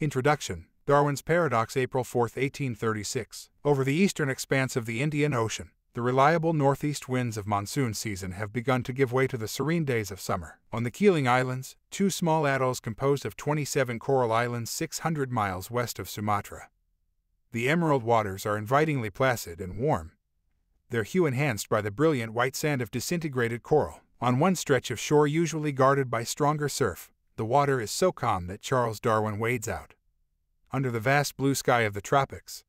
Introduction Darwin's Paradox, April 4, 1836. Over the eastern expanse of the Indian Ocean, the reliable northeast winds of monsoon season have begun to give way to the serene days of summer. On the Keeling Islands, two small atolls composed of 27 coral islands 600 miles west of Sumatra. The emerald waters are invitingly placid and warm, their hue enhanced by the brilliant white sand of disintegrated coral. On one stretch of shore usually guarded by stronger surf, the water is so calm that Charles Darwin wades out. Under the vast blue sky of the tropics,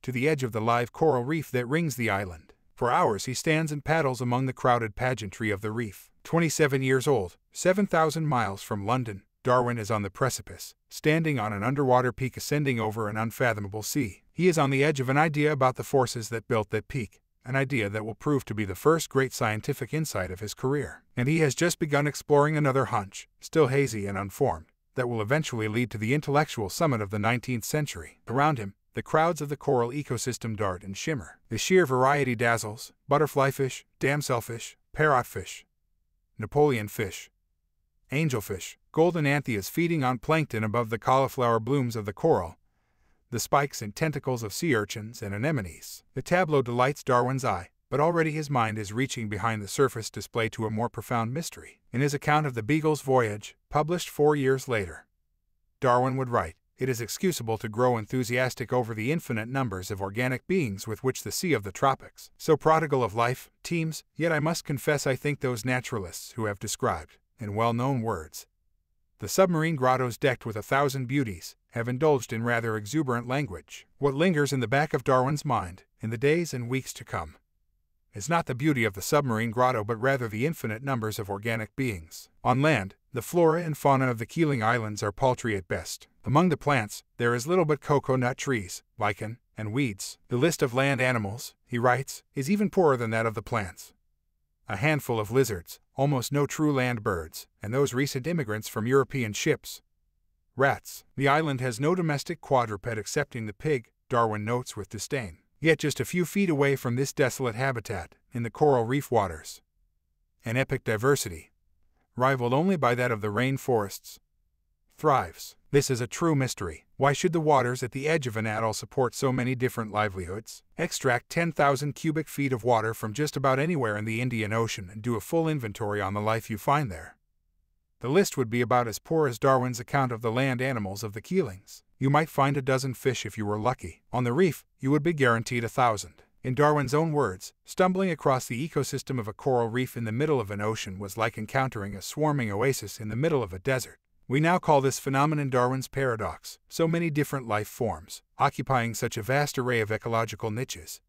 to the edge of the live coral reef that rings the island. For hours he stands and paddles among the crowded pageantry of the reef. 27 years old, 7,000 miles from London, Darwin is on the precipice, standing on an underwater peak ascending over an unfathomable sea. He is on the edge of an idea about the forces that built that peak, an idea that will prove to be the first great scientific insight of his career. And he has just begun exploring another hunch, still hazy and unformed, that will eventually lead to the intellectual summit of the 19th century. Around him, the crowds of the coral ecosystem dart and shimmer. The sheer variety dazzles butterfly fish, damselfish, parrotfish, Napoleon fish, angelfish, golden anthias feeding on plankton above the cauliflower blooms of the coral, the spikes and tentacles of sea urchins and anemones. The tableau delights Darwin's eye, but already his mind is reaching behind the surface display to a more profound mystery. In his account of the Beagle's voyage, published four years later, Darwin would write, it is excusable to grow enthusiastic over the infinite numbers of organic beings with which the sea of the tropics, so prodigal of life, teems, yet I must confess I think those naturalists who have described, in well-known words, the submarine grottos decked with a thousand beauties, have indulged in rather exuberant language. What lingers in the back of Darwin's mind, in the days and weeks to come, is not the beauty of the submarine grotto but rather the infinite numbers of organic beings. On land, the flora and fauna of the Keeling Islands are paltry at best. Among the plants, there is little but cocoa-nut trees, lichen, and weeds. The list of land animals, he writes, is even poorer than that of the plants. A handful of lizards, almost no true land birds, and those recent immigrants from European ships. Rats. The island has no domestic quadruped excepting the pig, Darwin notes with disdain. Yet just a few feet away from this desolate habitat, in the coral reef waters, an epic diversity, rivaled only by that of the rainforests, thrives. This is a true mystery. Why should the waters at the edge of an atoll support so many different livelihoods? Extract 10,000 cubic feet of water from just about anywhere in the Indian Ocean and do a full inventory on the life you find there. The list would be about as poor as Darwin's account of the land animals of the Keelings. You might find a dozen fish if you were lucky. On the reef, you would be guaranteed a thousand. In Darwin's own words, stumbling across the ecosystem of a coral reef in the middle of an ocean was like encountering a swarming oasis in the middle of a desert. We now call this phenomenon Darwin's paradox, so many different life forms, occupying such a vast array of ecological niches,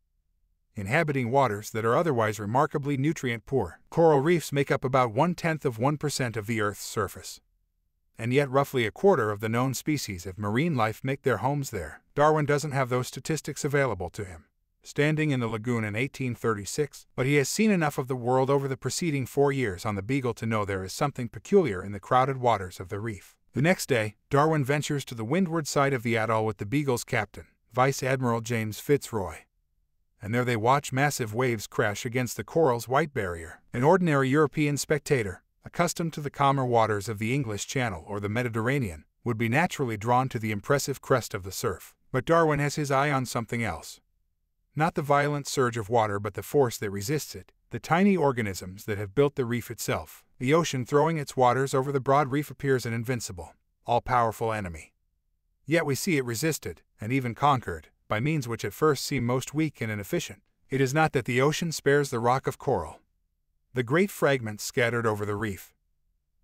inhabiting waters that are otherwise remarkably nutrient poor. Coral reefs make up about one-tenth of 1% of the Earth's surface. And yet roughly a quarter of the known species of marine life make their homes there. Darwin doesn't have those statistics available to him standing in the lagoon in 1836, but he has seen enough of the world over the preceding four years on the Beagle to know there is something peculiar in the crowded waters of the reef. The next day, Darwin ventures to the windward side of the atoll with the Beagle's captain, Vice Admiral James Fitzroy. And there they watch massive waves crash against the coral's white barrier. An ordinary European spectator, accustomed to the calmer waters of the English Channel or the Mediterranean, would be naturally drawn to the impressive crest of the surf. But Darwin has his eye on something else. Not the violent surge of water, but the force that resists it, the tiny organisms that have built the reef itself. The ocean throwing its waters over the broad reef appears an invincible, all-powerful enemy. Yet we see it resisted, and even conquered, by means which at first seem most weak and inefficient. It is not that the ocean spares the rock of coral. The great fragments scattered over the reef,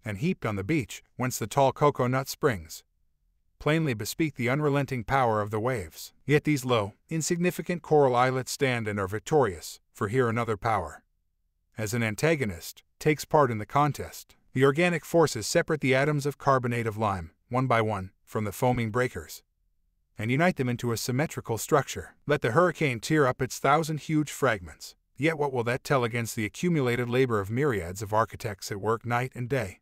and heaped on the beach, whence the tall cocoa nut springs, plainly bespeak the unrelenting power of the waves. Yet these low, insignificant coral islets stand and are victorious, for here another power. As an antagonist, takes part in the contest. The organic forces separate the atoms of carbonate of lime, one by one, from the foaming breakers, and unite them into a symmetrical structure. Let the hurricane tear up its thousand huge fragments. Yet what will that tell against the accumulated labor of myriads of architects at work night and day?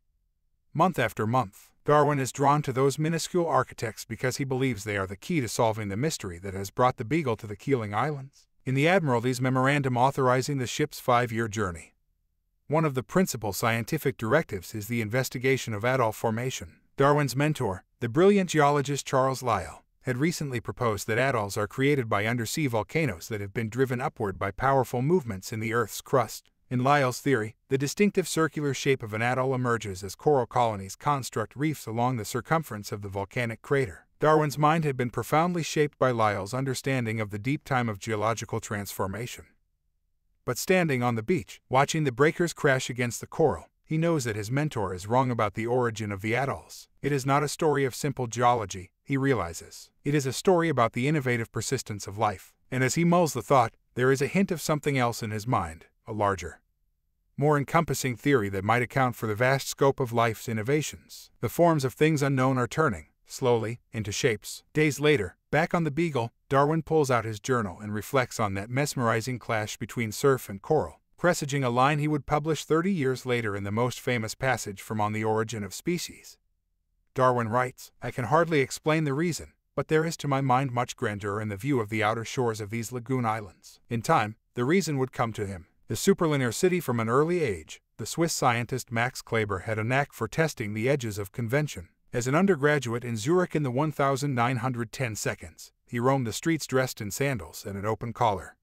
Month after month, Darwin is drawn to those minuscule architects because he believes they are the key to solving the mystery that has brought the Beagle to the Keeling Islands. In the Admiralty's memorandum authorizing the ship's five-year journey, one of the principal scientific directives is the investigation of atoll formation. Darwin's mentor, The brilliant geologist Charles Lyell had recently proposed that atolls are created by undersea volcanoes that have been driven upward by powerful movements in the Earth's crust. In Lyell's theory, the distinctive circular shape of an atoll emerges as coral colonies construct reefs along the circumference of the volcanic crater. Darwin's mind had been profoundly shaped by Lyell's understanding of the deep time of geological transformation. But standing on the beach, watching the breakers crash against the coral, he knows that his mentor is wrong about the origin of the atolls. It is not a story of simple geology, he realizes. It is a story about the innovative persistence of life. And as he mulls the thought, there is a hint of something else in his mind, a larger, more encompassing theory that might account for the vast scope of life's innovations. The forms of things unknown are turning, slowly, into shapes. Days later, back on the Beagle, Darwin pulls out his journal and reflects on that mesmerizing clash between surf and coral, presaging a line he would publish 30 years later in the most famous passage from On the Origin of Species. Darwin writes, I can hardly explain the reason, but there is to my mind much grandeur in the view of the outer shores of these lagoon islands. In time, the reason would come to him. The superlinear city from an early age, the Swiss scientist Max Kleiber had a knack for testing the edges of convention. As an undergraduate in Zurich in the 1910 seconds, he roamed the streets dressed in sandals and an open collar.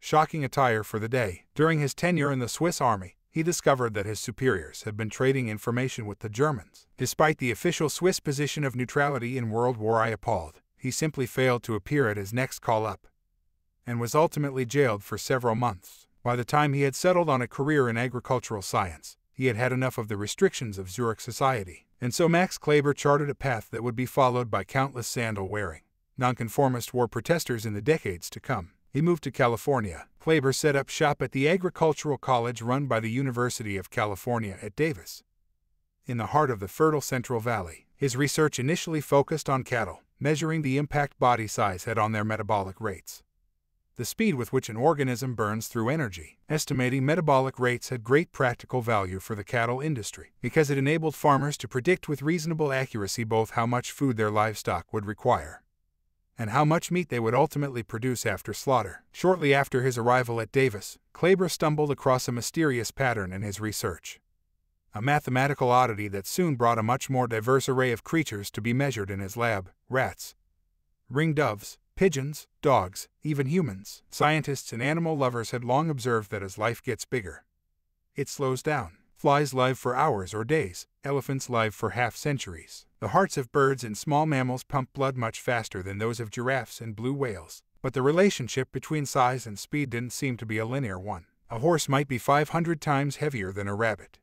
Shocking attire for the day. During his tenure in the Swiss army, he discovered that his superiors had been trading information with the Germans. Despite the official Swiss position of neutrality in World War I appalled, he simply failed to appear at his next call up and was ultimately jailed for several months. By the time he had settled on a career in agricultural science, he had had enough of the restrictions of Zurich society. And so Max Kleiber charted a path that would be followed by countless sandal-wearing, nonconformist war protesters in the decades to come. He moved to California. Kleiber set up shop at the agricultural college run by the University of California at Davis. In the heart of the fertile Central Valley, his research initially focused on cattle, measuring the impact body size had on their metabolic rates the speed with which an organism burns through energy. Estimating metabolic rates had great practical value for the cattle industry because it enabled farmers to predict with reasonable accuracy both how much food their livestock would require and how much meat they would ultimately produce after slaughter. Shortly after his arrival at Davis, Kleiber stumbled across a mysterious pattern in his research. A mathematical oddity that soon brought a much more diverse array of creatures to be measured in his lab rats, ring doves, pigeons, dogs, even humans. Scientists and animal lovers had long observed that as life gets bigger, it slows down. Flies live for hours or days, elephants live for half centuries. The hearts of birds and small mammals pump blood much faster than those of giraffes and blue whales. But the relationship between size and speed didn't seem to be a linear one. A horse might be 500 times heavier than a rabbit.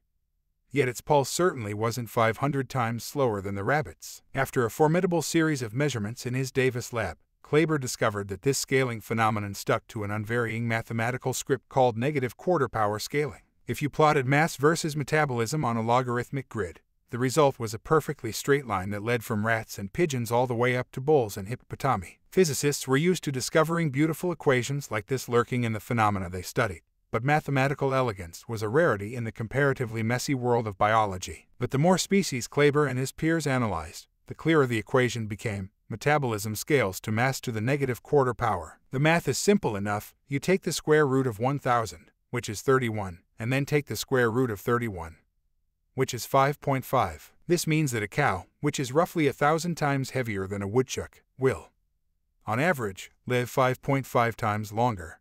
Yet its pulse certainly wasn't 500 times slower than the rabbit's. After a formidable series of measurements in his Davis lab, Kleiber discovered that this scaling phenomenon stuck to an unvarying mathematical script called negative quarter power scaling. If you plotted mass versus metabolism on a logarithmic grid, the result was a perfectly straight line that led from rats and pigeons all the way up to bulls and hippopotami. Physicists were used to discovering beautiful equations like this lurking in the phenomena they studied, but mathematical elegance was a rarity in the comparatively messy world of biology. But the more species Kleiber and his peers analyzed, the clearer the equation became metabolism scales to mass to the negative quarter power. The math is simple enough. You take the square root of 1000, which is 31, and then take the square root of 31, which is 5.5. This means that a cow, which is roughly a thousand times heavier than a woodchuck, will, on average, live 5.5 times longer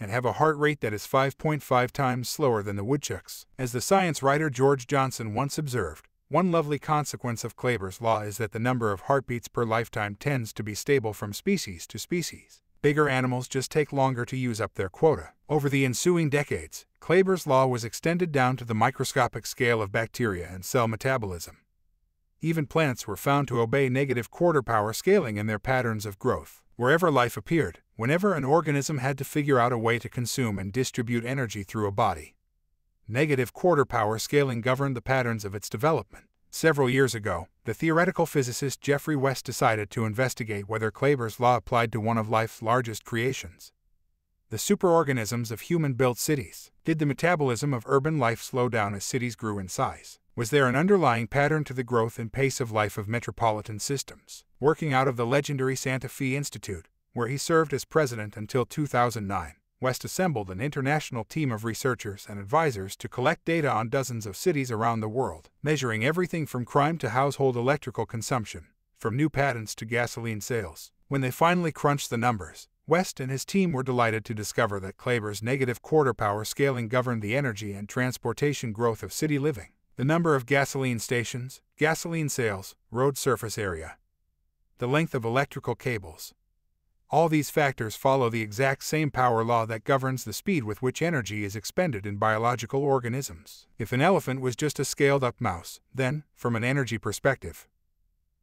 and have a heart rate that is 5.5 times slower than the woodchuck's. As the science writer George Johnson once observed, one lovely consequence of Kleiber's law is that the number of heartbeats per lifetime tends to be stable from species to species. Bigger animals just take longer to use up their quota. Over the ensuing decades, Kleiber's law was extended down to the microscopic scale of bacteria and cell metabolism. Even plants were found to obey negative quarter power scaling in their patterns of growth. Wherever life appeared, whenever an organism had to figure out a way to consume and distribute energy through a body, negative quarter power scaling governed the patterns of its development. Several years ago, the theoretical physicist Geoffrey West decided to investigate whether Kleiber's law applied to one of life's largest creations the superorganisms of human built cities. Did the metabolism of urban life slow down as cities grew in size? Was there an underlying pattern to the growth and pace of life of metropolitan systems? Working out of the legendary Santa Fe Institute, where he served as president until 2009, West assembled an international team of researchers and advisors to collect data on dozens of cities around the world, measuring everything from crime to household electrical consumption, from new patents to gasoline sales. When they finally crunched the numbers, West and his team were delighted to discover that Kleiber's negative quarter power scaling governed the energy and transportation growth of city living. The number of gasoline stations, gasoline sales, road surface area, the length of electrical cables, all these factors follow the exact same power law that governs the speed with which energy is expended in biological organisms. If an elephant was just a scaled up mouse, then, from an energy perspective,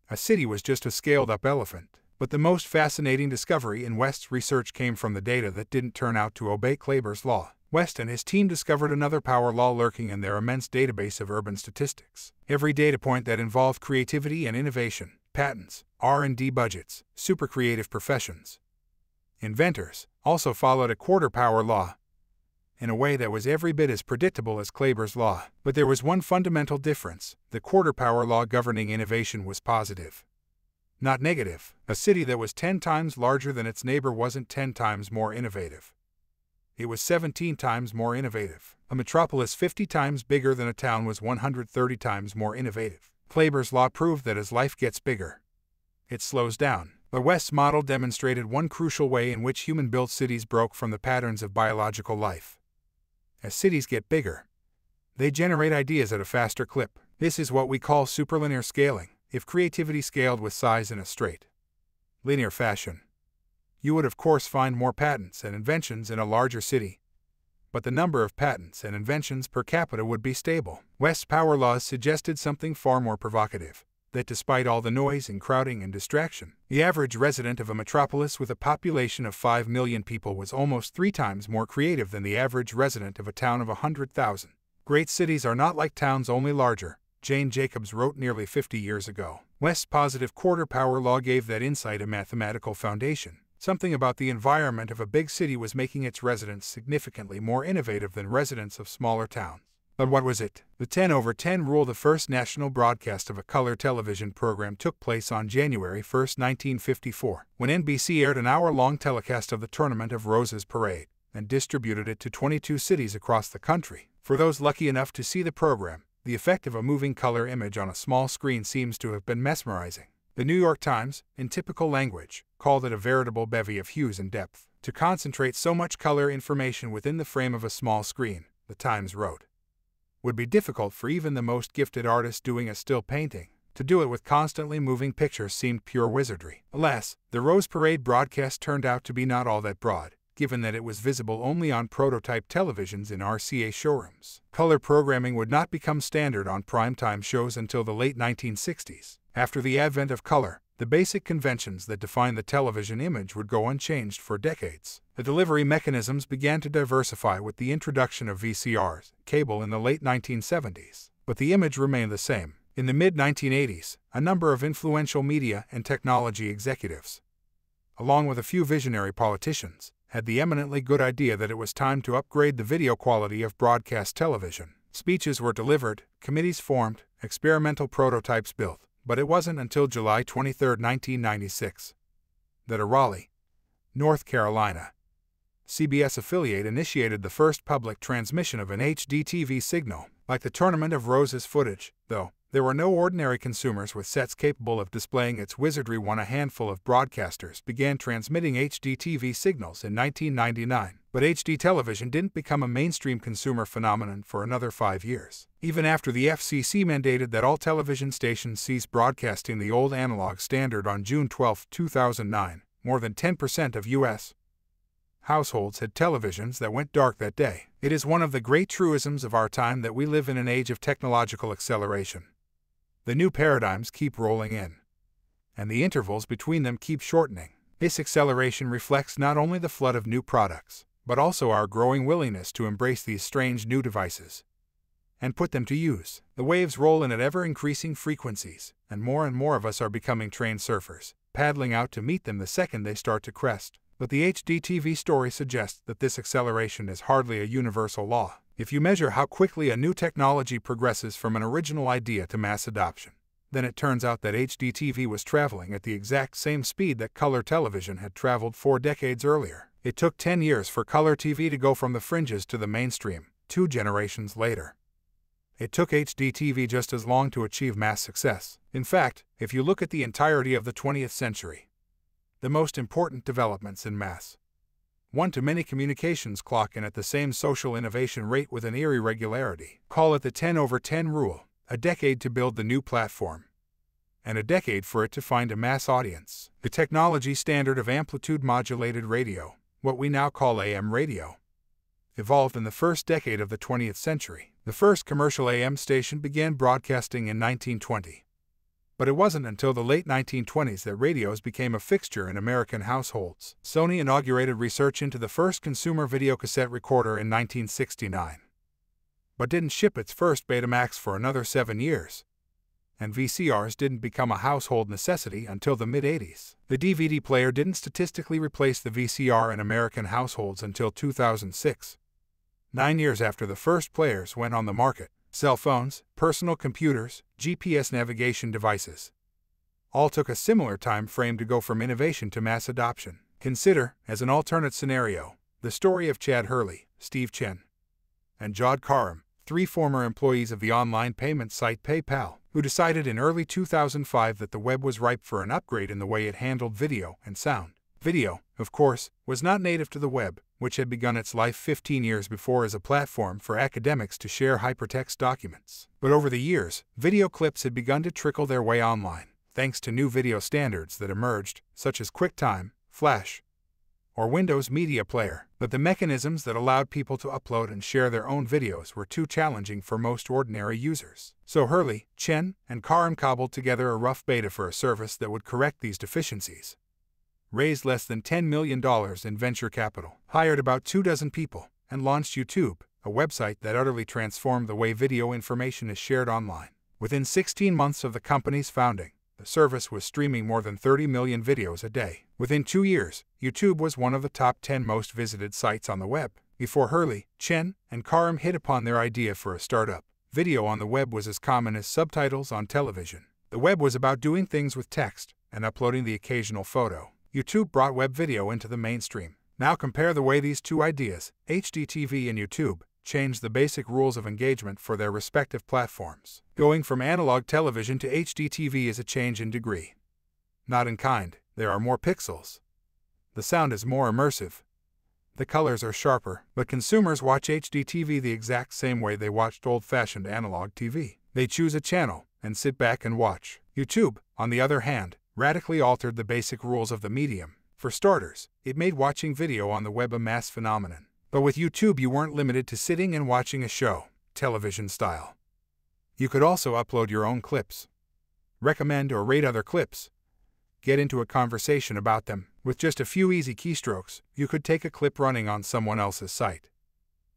a city was just a scaled up elephant. But the most fascinating discovery in West's research came from the data that didn't turn out to obey Kleiber's law. West and his team discovered another power law lurking in their immense database of urban statistics. Every data point that involved creativity and innovation, patents, R&D budgets, super creative professions, inventors, also followed a quarter power law in a way that was every bit as predictable as Kleiber's law. But there was one fundamental difference. The quarter power law governing innovation was positive, not negative. A city that was 10 times larger than its neighbor wasn't 10 times more innovative. It was 17 times more innovative. A metropolis 50 times bigger than a town was 130 times more innovative. Kleiber's law proved that as life gets bigger, it slows down. The West's model demonstrated one crucial way in which human built cities broke from the patterns of biological life. As cities get bigger, they generate ideas at a faster clip. This is what we call superlinear scaling, if creativity scaled with size in a straight, linear fashion. You would, of course, find more patents and inventions in a larger city, but the number of patents and inventions per capita would be stable. West's power laws suggested something far more provocative that despite all the noise and crowding and distraction, the average resident of a metropolis with a population of 5 million people was almost three times more creative than the average resident of a town of 100,000. Great cities are not like towns only larger, Jane Jacobs wrote nearly 50 years ago. West's positive quarter power law gave that insight a mathematical foundation. Something about the environment of a big city was making its residents significantly more innovative than residents of smaller towns. But what was it? The 10 over 10 rule the first national broadcast of a color television program took place on January 1, 1954, when NBC aired an hour-long telecast of the Tournament of Roses parade and distributed it to 22 cities across the country. For those lucky enough to see the program, the effect of a moving color image on a small screen seems to have been mesmerizing. The New York Times, in typical language, called it a veritable bevy of hues and depth. To concentrate so much color information within the frame of a small screen, the Times wrote, would be difficult for even the most gifted artist doing a still painting. To do it with constantly moving pictures seemed pure wizardry. Alas, the Rose Parade broadcast turned out to be not all that broad, given that it was visible only on prototype televisions in RCA showrooms. Color programming would not become standard on primetime shows until the late 1960s. After the advent of color, the basic conventions that define the television image would go unchanged for decades. The delivery mechanisms began to diversify with the introduction of VCRs, cable in the late 1970s, but the image remained the same. In the mid 1980s, a number of influential media and technology executives, along with a few visionary politicians, had the eminently good idea that it was time to upgrade the video quality of broadcast television. Speeches were delivered, committees formed, experimental prototypes built but it wasn't until July 23, 1996, that a Raleigh, North Carolina, CBS affiliate initiated the first public transmission of an HDTV signal. Like the Tournament of Roses footage, though, there were no ordinary consumers with sets capable of displaying its wizardry when a handful of broadcasters began transmitting HDTV signals in 1999. But HD television didn't become a mainstream consumer phenomenon for another five years. Even after the FCC mandated that all television stations cease broadcasting the old analog standard on June 12, 2009, more than 10% of U.S. households had televisions that went dark that day. It is one of the great truisms of our time that we live in an age of technological acceleration. The new paradigms keep rolling in, and the intervals between them keep shortening. This acceleration reflects not only the flood of new products, but also our growing willingness to embrace these strange new devices and put them to use. The waves roll in at ever increasing frequencies, and more and more of us are becoming trained surfers, paddling out to meet them the second they start to crest. But the HDTV story suggests that this acceleration is hardly a universal law. If you measure how quickly a new technology progresses from an original idea to mass adoption, then it turns out that HDTV was traveling at the exact same speed that color television had traveled four decades earlier. It took 10 years for color TV to go from the fringes to the mainstream, two generations later. It took HD TV just as long to achieve mass success. In fact, if you look at the entirety of the 20th century, the most important developments in mass one to many communications clock in at the same social innovation rate with an eerie regularity. Call it the 10 over 10 rule, a decade to build the new platform, and a decade for it to find a mass audience. The technology standard of amplitude modulated radio, what we now call AM radio, evolved in the first decade of the 20th century. The first commercial AM station began broadcasting in 1920 but it wasn't until the late 1920s that radios became a fixture in American households. Sony inaugurated research into the first consumer videocassette recorder in 1969, but didn't ship its first Betamax for another seven years. And VCRs didn't become a household necessity until the mid 80s. The DVD player didn't statistically replace the VCR in American households until 2006, nine years after the first players went on the market cell phones, personal computers, GPS navigation devices. All took a similar time frame to go from innovation to mass adoption. Consider, as an alternate scenario, the story of Chad Hurley, Steve Chen, and Jawed Karim, three former employees of the online payment site PayPal, who decided in early 2005 that the web was ripe for an upgrade in the way it handled video and sound. Video, of course, was not native to the web, which had begun its life 15 years before as a platform for academics to share hypertext documents. But over the years, video clips had begun to trickle their way online, thanks to new video standards that emerged, such as QuickTime, Flash, or Windows Media Player. But the mechanisms that allowed people to upload and share their own videos were too challenging for most ordinary users. So Hurley, Chen, and Karim cobbled together a rough beta for a service that would correct these deficiencies raised less than $10 million in venture capital, hired about two dozen people, and launched YouTube, a website that utterly transformed the way video information is shared online. Within 16 months of the company's founding, the service was streaming more than 30 million videos a day. Within two years, YouTube was one of the top 10 most visited sites on the web. Before Hurley, Chen, and Karim hit upon their idea for a startup, video on the web was as common as subtitles on television. The web was about doing things with text and uploading the occasional photo. YouTube brought web video into the mainstream. Now compare the way these two ideas, HDTV and YouTube, changed the basic rules of engagement for their respective platforms. Going from analog television to HDTV is a change in degree. Not in kind, there are more pixels. The sound is more immersive. The colors are sharper, but consumers watch HDTV the exact same way they watched old-fashioned analog TV. They choose a channel and sit back and watch. YouTube, on the other hand, radically altered the basic rules of the medium. For starters, it made watching video on the web a mass phenomenon. But with YouTube, you weren't limited to sitting and watching a show, television style. You could also upload your own clips, recommend or rate other clips, get into a conversation about them. With just a few easy keystrokes, you could take a clip running on someone else's site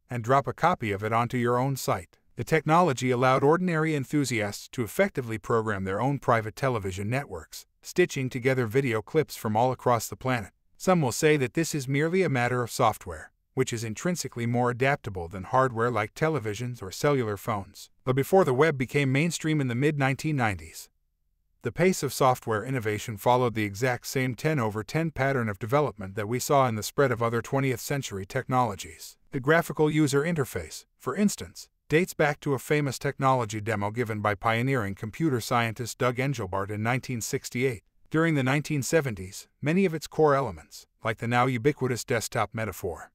and drop a copy of it onto your own site. The technology allowed ordinary enthusiasts to effectively program their own private television networks, stitching together video clips from all across the planet. Some will say that this is merely a matter of software, which is intrinsically more adaptable than hardware like televisions or cellular phones. But before the web became mainstream in the mid 1990s, the pace of software innovation followed the exact same 10 over 10 pattern of development that we saw in the spread of other 20th century technologies. The graphical user interface, for instance, dates back to a famous technology demo given by pioneering computer scientist Doug Engelbart in 1968. During the 1970s, many of its core elements, like the now ubiquitous desktop metaphor,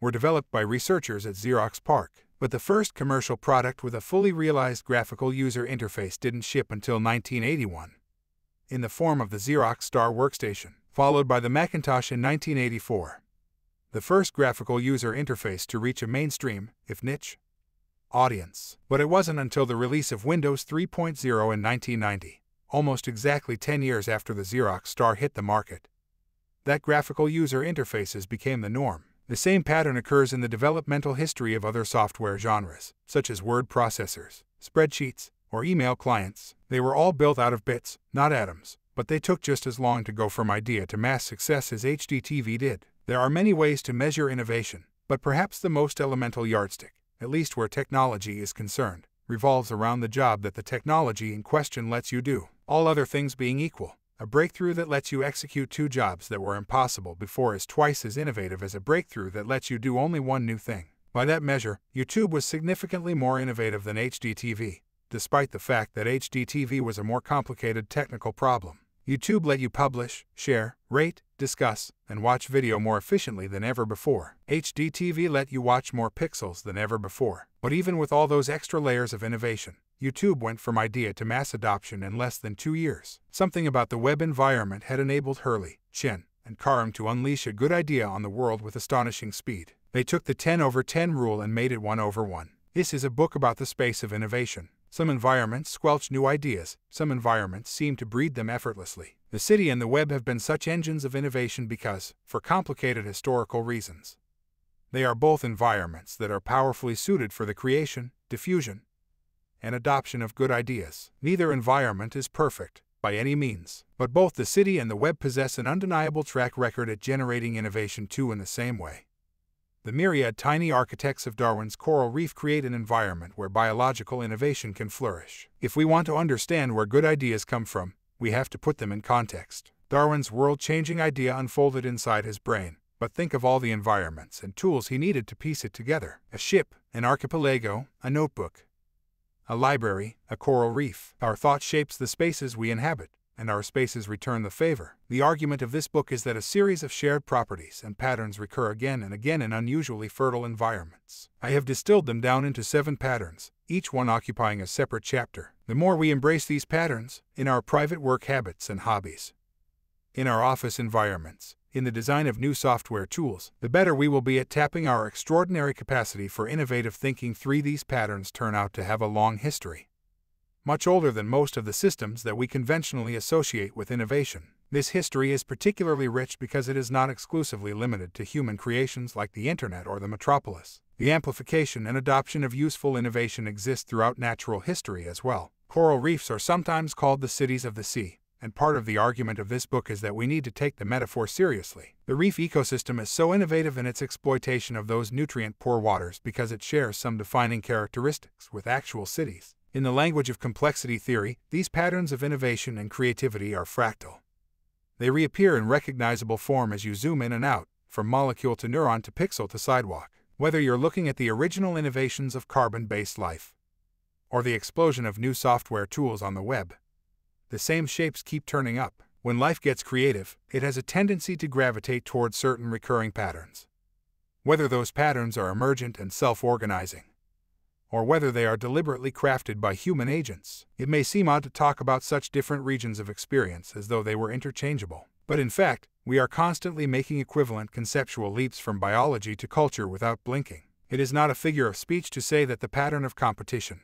were developed by researchers at Xerox PARC, but the first commercial product with a fully realized graphical user interface didn't ship until 1981, in the form of the Xerox Star Workstation, followed by the Macintosh in 1984. The first graphical user interface to reach a mainstream, if niche, audience. But it wasn't until the release of Windows 3.0 in 1990, almost exactly 10 years after the Xerox Star hit the market, that graphical user interfaces became the norm. The same pattern occurs in the developmental history of other software genres, such as word processors, spreadsheets, or email clients. They were all built out of bits, not atoms, but they took just as long to go from idea to mass success as HDTV did. There are many ways to measure innovation, but perhaps the most elemental yardstick at least where technology is concerned, revolves around the job that the technology in question lets you do. All other things being equal, A breakthrough that lets you execute two jobs that were impossible before is twice as innovative as a breakthrough that lets you do only one new thing. By that measure, YouTube was significantly more innovative than HDTV, despite the fact that HDTV was a more complicated technical problem. YouTube let you publish, share, rate, discuss, and watch video more efficiently than ever before. HDTV let you watch more pixels than ever before. But even with all those extra layers of innovation, YouTube went from idea to mass adoption in less than two years. Something about the web environment had enabled Hurley, Chen, and Karim to unleash a good idea on the world with astonishing speed. They took the 10 over 10 rule and made it 1 over 1. This is a book about the space of innovation. Some environments squelch new ideas, some environments seem to breed them effortlessly. The city and the web have been such engines of innovation because, for complicated historical reasons, they are both environments that are powerfully suited for the creation, diffusion, and adoption of good ideas. Neither environment is perfect, by any means, but both the city and the web possess an undeniable track record at generating innovation too in the same way. The myriad tiny architects of Darwin's coral reef create an environment where biological innovation can flourish. If we want to understand where good ideas come from, we have to put them in context. Darwin's world-changing idea unfolded inside his brain, but think of all the environments and tools he needed to piece it together. A ship, an archipelago, a notebook, a library, a coral reef. Our thought shapes the spaces we inhabit and our spaces return the favor. The argument of this book is that a series of shared properties and patterns recur again and again in unusually fertile environments. I have distilled them down into seven patterns, each one occupying a separate chapter. The more we embrace these patterns, in our private work habits and hobbies, in our office environments, in the design of new software tools, the better we will be at tapping our extraordinary capacity for innovative thinking. 3. These patterns turn out to have a long history much older than most of the systems that we conventionally associate with innovation. This history is particularly rich because it is not exclusively limited to human creations like the Internet or the metropolis. The amplification and adoption of useful innovation exist throughout natural history as well. Coral reefs are sometimes called the cities of the sea, and part of the argument of this book is that we need to take the metaphor seriously. The reef ecosystem is so innovative in its exploitation of those nutrient-poor waters because it shares some defining characteristics with actual cities. In the language of complexity theory, these patterns of innovation and creativity are fractal. They reappear in recognizable form as you zoom in and out, from molecule to neuron to pixel to sidewalk. Whether you're looking at the original innovations of carbon-based life or the explosion of new software tools on the web, the same shapes keep turning up. When life gets creative, it has a tendency to gravitate toward certain recurring patterns. Whether those patterns are emergent and self-organizing, or whether they are deliberately crafted by human agents. It may seem odd to talk about such different regions of experience as though they were interchangeable. But in fact, we are constantly making equivalent conceptual leaps from biology to culture without blinking. It is not a figure of speech to say that the pattern of competition,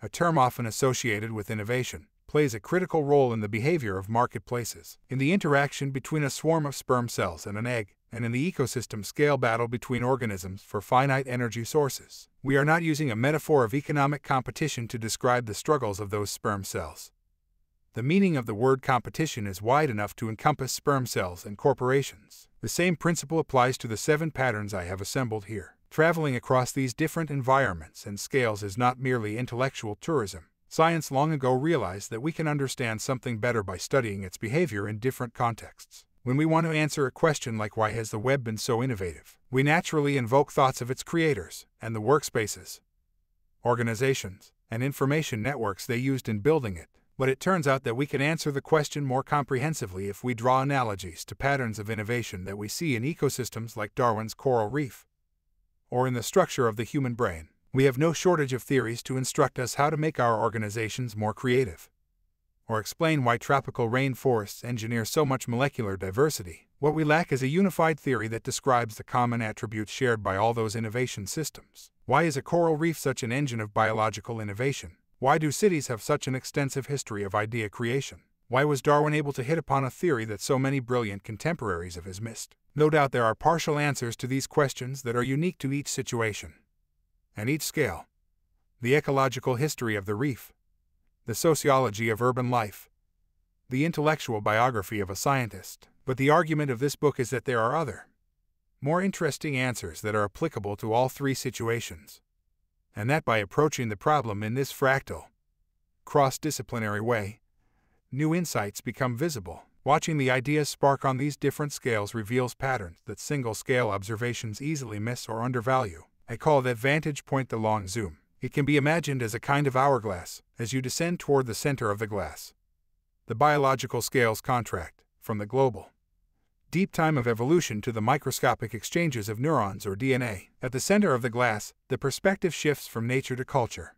a term often associated with innovation, plays a critical role in the behavior of marketplaces. In the interaction between a swarm of sperm cells and an egg, and in the ecosystem scale battle between organisms for finite energy sources. We are not using a metaphor of economic competition to describe the struggles of those sperm cells. The meaning of the word competition is wide enough to encompass sperm cells and corporations. The same principle applies to the seven patterns I have assembled here. Traveling across these different environments and scales is not merely intellectual tourism. Science long ago realized that we can understand something better by studying its behavior in different contexts. When we want to answer a question like why has the web been so innovative, we naturally invoke thoughts of its creators and the workspaces, organizations, and information networks they used in building it. But it turns out that we can answer the question more comprehensively if we draw analogies to patterns of innovation that we see in ecosystems like Darwin's coral reef or in the structure of the human brain. We have no shortage of theories to instruct us how to make our organizations more creative or explain why tropical rainforests engineer so much molecular diversity. What we lack is a unified theory that describes the common attributes shared by all those innovation systems. Why is a coral reef such an engine of biological innovation? Why do cities have such an extensive history of idea creation? Why was Darwin able to hit upon a theory that so many brilliant contemporaries of his missed? No doubt there are partial answers to these questions that are unique to each situation and each scale. The ecological history of the reef, the sociology of urban life, the intellectual biography of a scientist. But the argument of this book is that there are other, more interesting answers that are applicable to all three situations, and that by approaching the problem in this fractal, cross disciplinary way, new insights become visible. Watching the ideas spark on these different scales reveals patterns that single scale observations easily miss or undervalue. I call that vantage point the long zoom. It can be imagined as a kind of hourglass as you descend toward the center of the glass. The biological scales contract from the global deep time of evolution to the microscopic exchanges of neurons or DNA. At the center of the glass, the perspective shifts from nature to culture.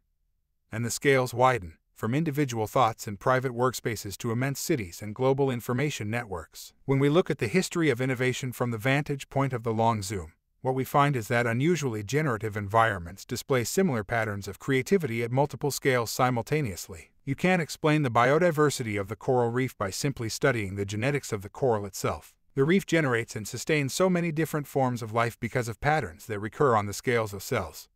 And the scales widen, from individual thoughts and private workspaces to immense cities and global information networks. When we look at the history of innovation from the vantage point of the long zoom, what we find is that unusually generative environments display similar patterns of creativity at multiple scales simultaneously. You can't explain the biodiversity of the coral reef by simply studying the genetics of the coral itself. The reef generates and sustains so many different forms of life because of patterns that recur on the scales of cells,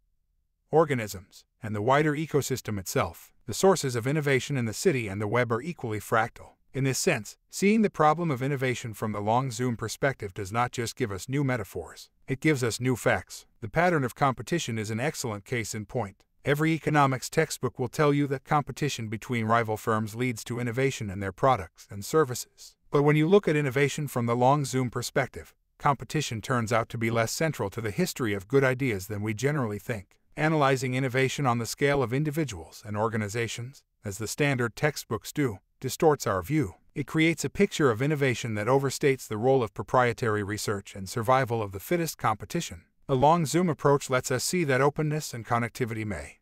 organisms, and the wider ecosystem itself. The sources of innovation in the city and the web are equally fractal. In this sense, seeing the problem of innovation from the long zoom perspective does not just give us new metaphors, it gives us new facts. The pattern of competition is an excellent case in point. Every economics textbook will tell you that competition between rival firms leads to innovation in their products and services. But when you look at innovation from the long zoom perspective, competition turns out to be less central to the history of good ideas than we generally think. Analyzing innovation on the scale of individuals and organizations, as the standard textbooks do, distorts our view. It creates a picture of innovation that overstates the role of proprietary research and survival of the fittest competition. A long zoom approach lets us see that openness and connectivity may,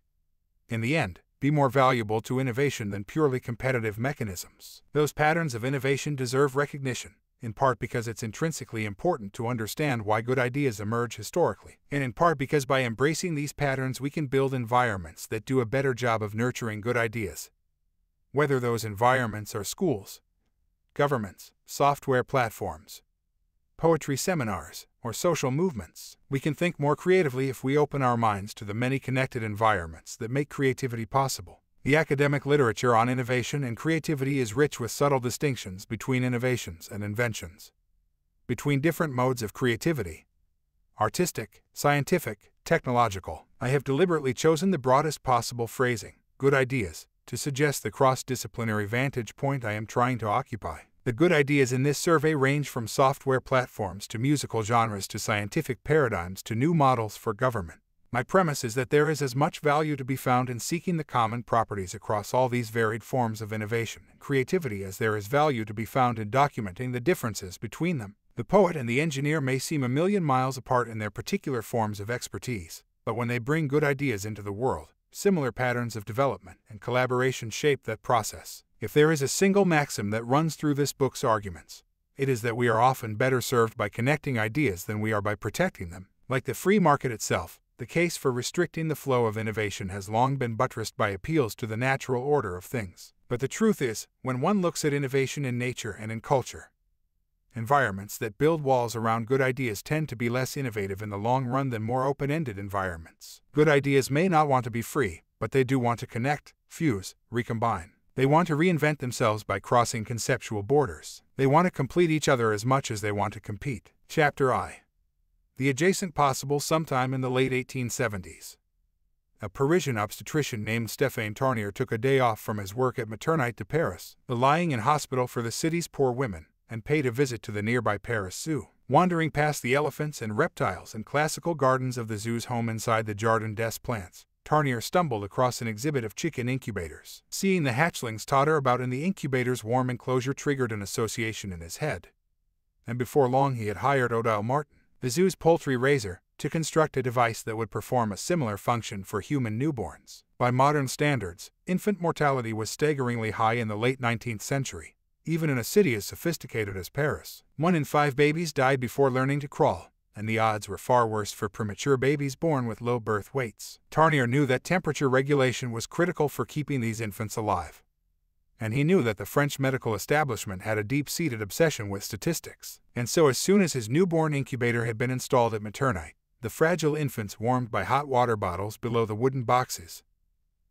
in the end, be more valuable to innovation than purely competitive mechanisms. Those patterns of innovation deserve recognition, in part because it's intrinsically important to understand why good ideas emerge historically, and in part because by embracing these patterns we can build environments that do a better job of nurturing good ideas. Whether those environments are schools, governments, software platforms, poetry seminars, or social movements. We can think more creatively if we open our minds to the many connected environments that make creativity possible. The academic literature on innovation and creativity is rich with subtle distinctions between innovations and inventions, between different modes of creativity artistic, scientific, technological. I have deliberately chosen the broadest possible phrasing, good ideas, to suggest the cross disciplinary vantage point I am trying to occupy. The good ideas in this survey range from software platforms to musical genres to scientific paradigms to new models for government. My premise is that there is as much value to be found in seeking the common properties across all these varied forms of innovation and creativity as there is value to be found in documenting the differences between them. The poet and the engineer may seem a million miles apart in their particular forms of expertise, but when they bring good ideas into the world, similar patterns of development and collaboration shape that process. If there is a single maxim that runs through this book's arguments, it is that we are often better served by connecting ideas than we are by protecting them. Like the free market itself, the case for restricting the flow of innovation has long been buttressed by appeals to the natural order of things. But the truth is, when one looks at innovation in nature and in culture, environments that build walls around good ideas tend to be less innovative in the long run than more open ended environments. Good ideas may not want to be free, but they do want to connect, fuse, recombine. They want to reinvent themselves by crossing conceptual borders. They want to complete each other as much as they want to compete. Chapter I The adjacent possible sometime in the late 1870s. A Parisian obstetrician named Stéphane Tarnier took a day off from his work at Maternite de Paris, the lying in hospital for the city's poor women, and paid a visit to the nearby Paris Zoo. Wandering past the elephants and reptiles and classical gardens of the zoo's home inside the Jardin des Plantes, Tarnier stumbled across an exhibit of chicken incubators. Seeing the hatchlings totter about in the incubator's warm enclosure triggered an association in his head. And before long he had hired Odile Martin, the zoo's poultry raiser, to construct a device that would perform a similar function for human newborns. By modern standards, infant mortality was staggeringly high in the late 19th century. Even in a city as sophisticated as Paris, one in five babies died before learning to crawl, and the odds were far worse for premature babies born with low birth weights. Tarnier knew that temperature regulation was critical for keeping these infants alive. And he knew that the French medical establishment had a deep seated obsession with statistics. And so, as soon as his newborn incubator had been installed at Maternite, the fragile infants warmed by hot water bottles below the wooden boxes,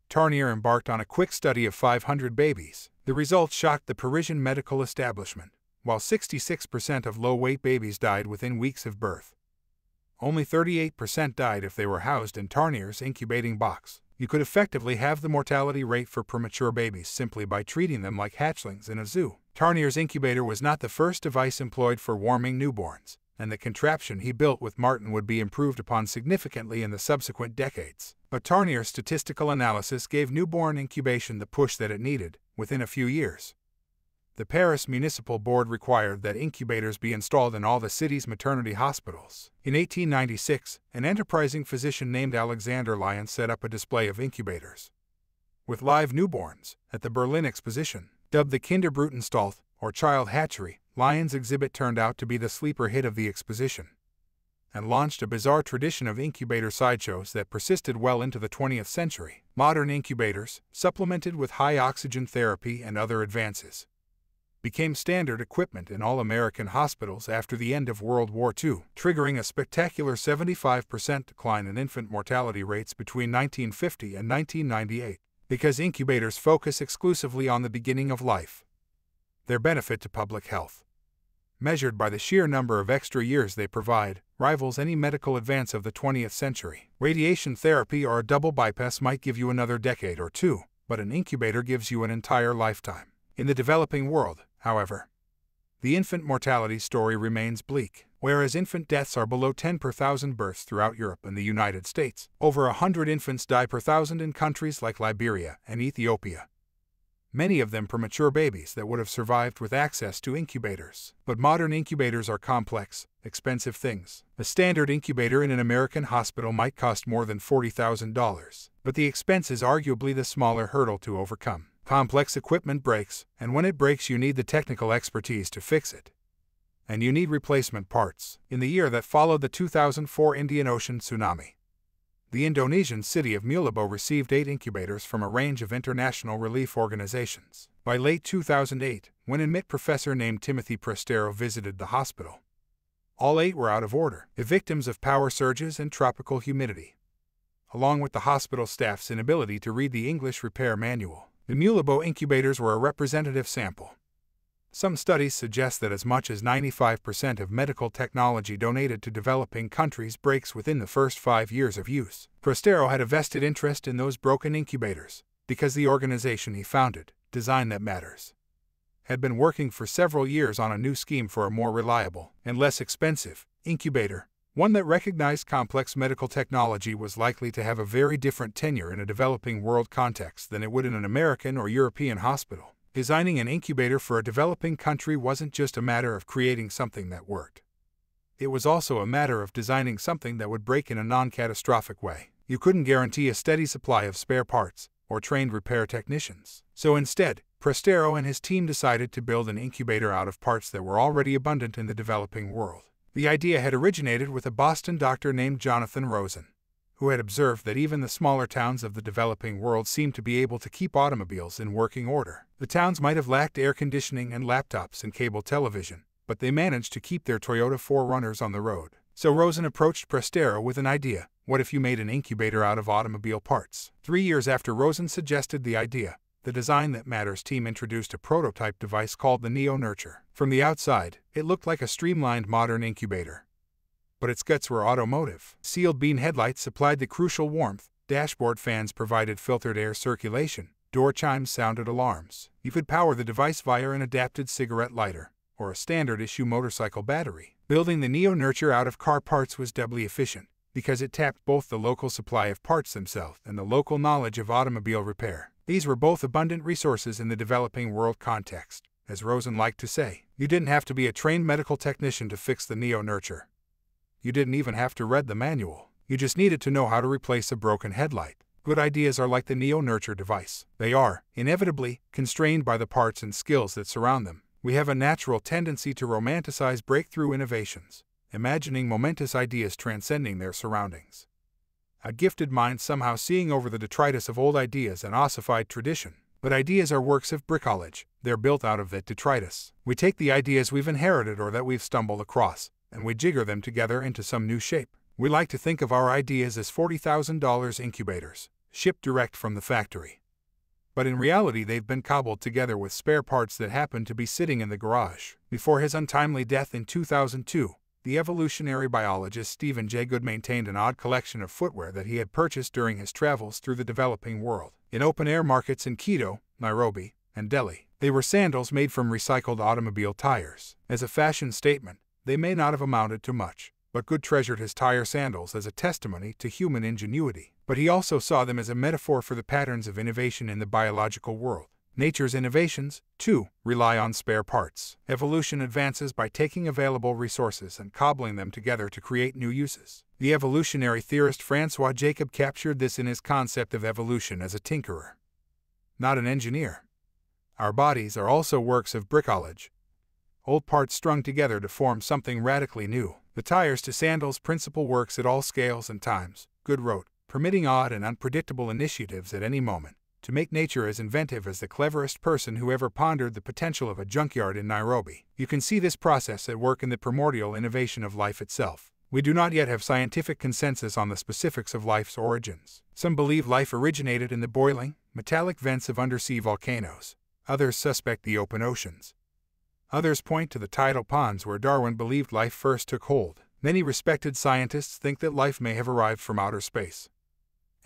Tarnier embarked on a quick study of 500 babies. The results shocked the Parisian medical establishment. While 66% of low weight babies died within weeks of birth, only 38% died if they were housed in Tarnier's incubating box. You could effectively have the mortality rate for premature babies simply by treating them like hatchlings in a zoo. Tarnier's incubator was not the first device employed for warming newborns, and the contraption he built with Martin would be improved upon significantly in the subsequent decades. But Tarnier's statistical analysis gave newborn incubation the push that it needed within a few years the Paris Municipal Board required that incubators be installed in all the city's maternity hospitals. In 1896, an enterprising physician named Alexander Lion set up a display of incubators with live newborns at the Berlin Exposition. Dubbed the Kinderbrutanstalt, or Child Hatchery, Lion's exhibit turned out to be the sleeper hit of the exposition and launched a bizarre tradition of incubator sideshows that persisted well into the 20th century. Modern incubators, supplemented with high oxygen therapy and other advances, became standard equipment in all American hospitals after the end of World War II, triggering a spectacular 75% decline in infant mortality rates between 1950 and 1998, because incubators focus exclusively on the beginning of life. Their benefit to public health, measured by the sheer number of extra years they provide, rivals any medical advance of the 20th century. Radiation therapy or a double bypass might give you another decade or two, but an incubator gives you an entire lifetime. In the developing world, however. The infant mortality story remains bleak. Whereas infant deaths are below 10 per thousand births throughout Europe and the United States, over 100 infants die per thousand in countries like Liberia and Ethiopia. Many of them premature babies that would have survived with access to incubators. But modern incubators are complex, expensive things. A standard incubator in an American hospital might cost more than $40,000, but the expense is arguably the smaller hurdle to overcome. Complex equipment breaks, and when it breaks, you need the technical expertise to fix it. And you need replacement parts. In the year that followed the 2004 Indian Ocean tsunami, the Indonesian city of Meulaboh received eight incubators from a range of international relief organizations. By late 2008, when a MIT professor named Timothy Prestero visited the hospital, all eight were out of order, the victims of power surges and tropical humidity, along with the hospital staff's inability to read the English repair manual. The Meulaboh incubators were a representative sample. Some studies suggest that as much as 95% of medical technology donated to developing countries breaks within the first five years of use. Prestero had a vested interest in those broken incubators because the organization he founded, Design That Matters, had been working for several years on a new scheme for a more reliable and less expensive incubator one that recognized complex medical technology was likely to have a very different tenure in a developing world context than it would in an American or European hospital. Designing an incubator for a developing country wasn't just a matter of creating something that worked. It was also a matter of designing something that would break in a non catastrophic way. You couldn't guarantee a steady supply of spare parts or trained repair technicians. So instead, Prestero and his team decided to build an incubator out of parts that were already abundant in the developing world. The idea had originated with a Boston doctor named Jonathan Rosen, who had observed that even the smaller towns of the developing world seemed to be able to keep automobiles in working order. The towns might have lacked air conditioning and laptops and cable television, but they managed to keep their Toyota 4Runners on the road. So Rosen approached Prestero with an idea. What if you made an incubator out of automobile parts? Three years after Rosen suggested the idea, the Design That Matters team introduced a prototype device called the Neo Nurture. From the outside, it looked like a streamlined modern incubator. But its guts were automotive. Sealed beam headlights supplied the crucial warmth, dashboard fans provided filtered air circulation, door chimes sounded alarms. You could power the device via an adapted cigarette lighter or a standard issue motorcycle battery. Building the Neo Nurture out of car parts was doubly efficient because it tapped both the local supply of parts themselves and the local knowledge of automobile repair. These were both abundant resources in the developing world context. As Rosen liked to say, you didn't have to be a trained medical technician to fix the Neo Nurture. You didn't even have to read the manual. You just needed to know how to replace a broken headlight. Good ideas are like the Neo Nurture device. They are, inevitably, constrained by the parts and skills that surround them. We have a natural tendency to romanticize breakthrough innovations, imagining momentous ideas transcending their surroundings a gifted mind somehow seeing over the detritus of old ideas and ossified tradition. But ideas are works of bricolage, they're built out of that detritus. We take the ideas we've inherited or that we've stumbled across, and we jigger them together into some new shape. We like to think of our ideas as $40,000 incubators, shipped direct from the factory. But in reality, they've been cobbled together with spare parts that happen to be sitting in the garage. Before his untimely death in 2002, the evolutionary biologist Stephen Jay Gould maintained an odd collection of footwear that he had purchased during his travels through the developing world. In open-air markets in Quito, Nairobi, and Delhi, they were sandals made from recycled automobile tires. As a fashion statement, they may not have amounted to much, but Gould treasured his tire sandals as a testimony to human ingenuity. But he also saw them as a metaphor for the patterns of innovation in the biological world. Nature's innovations, too, rely on spare parts. Evolution advances by taking available resources and cobbling them together to create new uses. The evolutionary theorist Francois Jacob captured this in his concept of evolution as a tinkerer, not an engineer. Our bodies are also works of bricolage, old parts strung together to form something radically new. The tires to sandals principle works at all scales and times, Gould wrote, permitting odd and unpredictable initiatives at any moment to make nature as inventive as the cleverest person who ever pondered the potential of a junkyard in Nairobi. You can see this process at work in the primordial innovation of life itself. We do not yet have scientific consensus on the specifics of life's origins. Some believe life originated in the boiling, metallic vents of undersea volcanoes. Others suspect the open oceans. Others point to the tidal ponds where Darwin believed life first took hold. Many respected scientists think that life may have arrived from outer space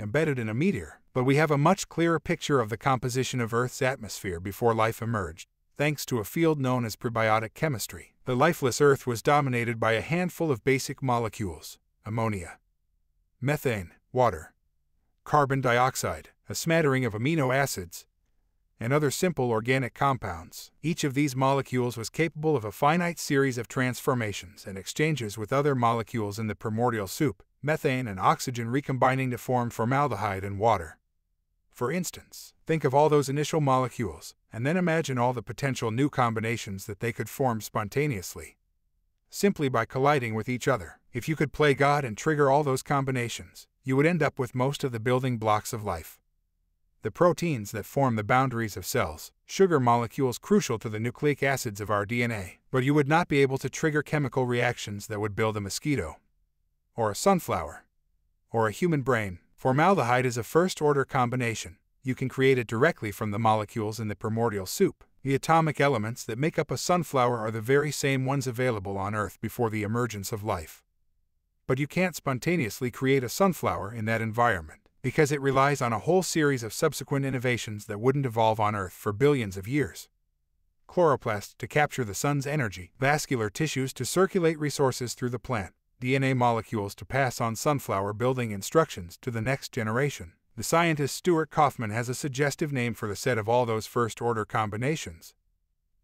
embedded in a meteor, but we have a much clearer picture of the composition of Earth's atmosphere before life emerged, thanks to a field known as prebiotic chemistry. The lifeless Earth was dominated by a handful of basic molecules ammonia, methane, water, carbon dioxide, a smattering of amino acids, and other simple organic compounds. Each of these molecules was capable of a finite series of transformations and exchanges with other molecules in the primordial soup, methane and oxygen recombining to form formaldehyde and water. For instance, think of all those initial molecules, and then imagine all the potential new combinations that they could form spontaneously. Simply by colliding with each other, if you could play God and trigger all those combinations, you would end up with most of the building blocks of life the proteins that form the boundaries of cells, sugar molecules crucial to the nucleic acids of our DNA. But you would not be able to trigger chemical reactions that would build a mosquito, or a sunflower, or a human brain. Formaldehyde is a first-order combination. You can create it directly from the molecules in the primordial soup. The atomic elements that make up a sunflower are the very same ones available on Earth before the emergence of life. But you can't spontaneously create a sunflower in that environment because it relies on a whole series of subsequent innovations that wouldn't evolve on Earth for billions of years. Chloroplasts to capture the sun's energy, vascular tissues to circulate resources through the plant, DNA molecules to pass on sunflower building instructions to the next generation. The scientist Stuart Kauffman has a suggestive name for the set of all those first-order combinations.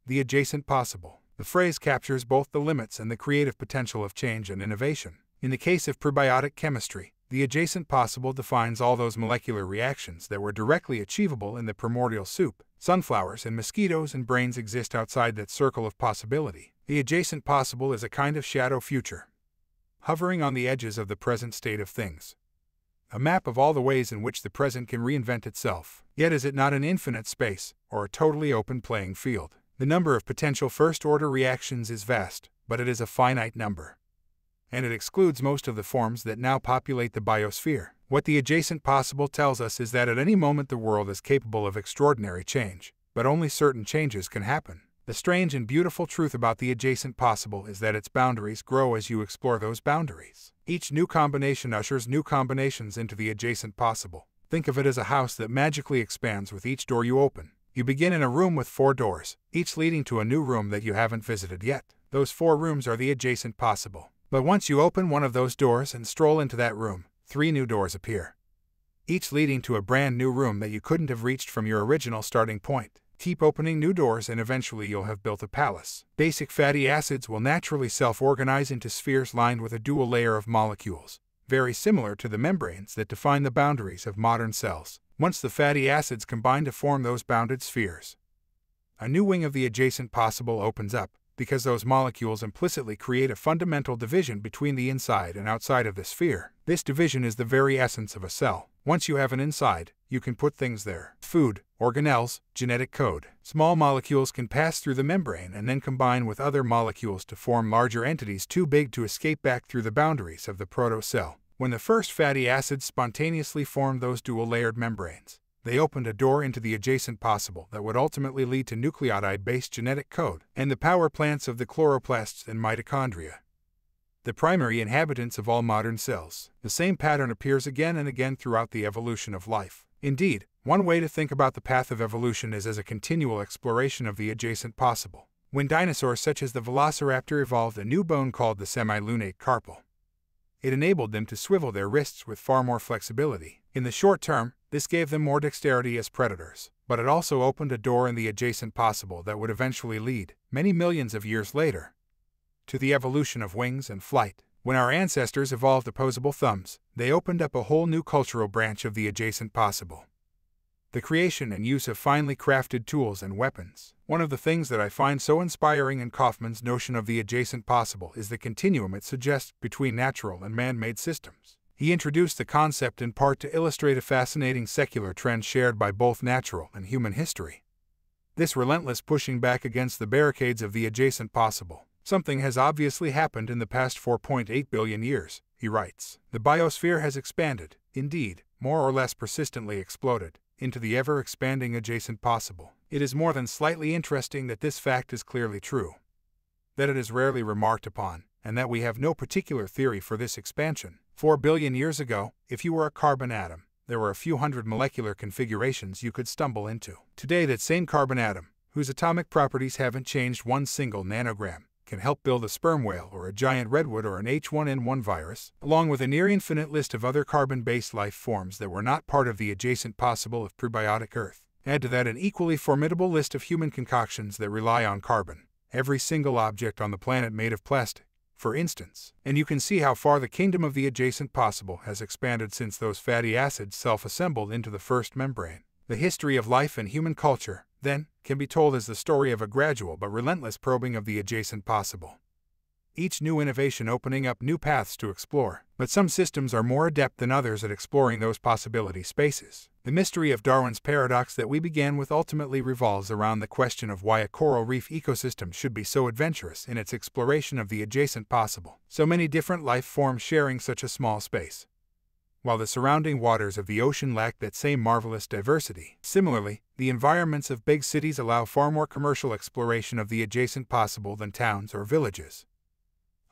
The adjacent possible. The phrase captures both the limits and the creative potential of change and innovation. In the case of prebiotic chemistry, the adjacent possible defines all those molecular reactions that were directly achievable in the primordial soup. Sunflowers and mosquitoes and brains exist outside that circle of possibility. The adjacent possible is a kind of shadow future, hovering on the edges of the present state of things. A map of all the ways in which the present can reinvent itself. Yet is it not an infinite space, or a totally open playing field? The number of potential first-order reactions is vast, but it is a finite number and it excludes most of the forms that now populate the biosphere. What the adjacent possible tells us is that at any moment the world is capable of extraordinary change, but only certain changes can happen. The strange and beautiful truth about the adjacent possible is that its boundaries grow as you explore those boundaries. Each new combination ushers new combinations into the adjacent possible. Think of it as a house that magically expands with each door you open. You begin in a room with four doors, each leading to a new room that you haven't visited yet. Those four rooms are the adjacent possible. But once you open one of those doors and stroll into that room, three new doors appear, each leading to a brand new room that you couldn't have reached from your original starting point. Keep opening new doors and eventually you'll have built a palace. Basic fatty acids will naturally self-organize into spheres lined with a dual layer of molecules, very similar to the membranes that define the boundaries of modern cells. Once the fatty acids combine to form those bounded spheres, a new wing of the adjacent possible opens up, because those molecules implicitly create a fundamental division between the inside and outside of the sphere. This division is the very essence of a cell. Once you have an inside, you can put things there. Food, organelles, genetic code. Small molecules can pass through the membrane and then combine with other molecules to form larger entities too big to escape back through the boundaries of the protocell. When the first fatty acids spontaneously formed those dual-layered membranes, they opened a door into the adjacent possible that would ultimately lead to nucleotide-based genetic code and the power plants of the chloroplasts and mitochondria. the primary inhabitants of all modern cells. The same pattern appears again and again throughout the evolution of life. Indeed, one way to think about the path of evolution is as a continual exploration of the adjacent possible. When dinosaurs such as the velociraptor evolved a new bone called the semilunate carpal, it enabled them to swivel their wrists with far more flexibility. In the short term, this gave them more dexterity as predators, but it also opened a door in the adjacent possible that would eventually lead, many millions of years later, to the evolution of wings and flight. When our ancestors evolved opposable thumbs, they opened up a whole new cultural branch of the adjacent possible. The creation and use of finely crafted tools and weapons. One of the things that I find so inspiring in Kauffman's notion of the adjacent possible is the continuum it suggests between natural and man made systems. He introduced the concept in part to illustrate a fascinating secular trend shared by both natural and human history. This relentless pushing back against the barricades of the adjacent possible Something has obviously happened in the past 4.8 billion years, he writes. The biosphere has expanded, indeed, more or less persistently exploded, into the ever expanding adjacent possible. It is more than slightly interesting that this fact is clearly true, that it is rarely remarked upon, and that we have no particular theory for this expansion. Four billion years ago, if you were a carbon atom, there were a few hundred molecular configurations you could stumble into. Today, that same carbon atom, whose atomic properties haven't changed one single nanogram, can help build a sperm whale or a giant redwood or an H1N1 virus, along with a near infinite list of other carbon-based life forms that were not part of the adjacent possible of prebiotic Earth. Add to that an equally formidable list of human concoctions that rely on carbon, every single object on the planet made of plastic, for instance, and you can see how far the kingdom of the adjacent possible has expanded since those fatty acids self-assembled into the first membrane. The history of life and human culture, then, can be told as the story of a gradual but relentless probing of the adjacent possible. Each new innovation opening up new paths to explore, but some systems are more adept than others at exploring those possibility spaces. The mystery of Darwin's paradox that we began with ultimately revolves around the question of why a coral reef ecosystem should be so adventurous in its exploration of the adjacent possible. So many different life forms sharing such a small space while the surrounding waters of the ocean lack that same marvelous diversity. Similarly, the environments of big cities allow far more commercial exploration of the adjacent possible than towns or villages,